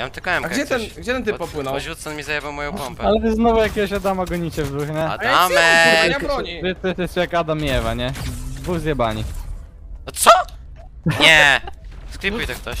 Ja mam tylko MK. A gdzie ten, gdzie ten typ popłynął? Oziutson mi zajebał moją pompę. Ale wy znowu jakiegoś Adama gonicie w dwóch, nie? Adamek! ja to jesteście jak Adam i Ewa, nie? Dwóch zjebani. No co? Nie! Sklipuj to ktoś.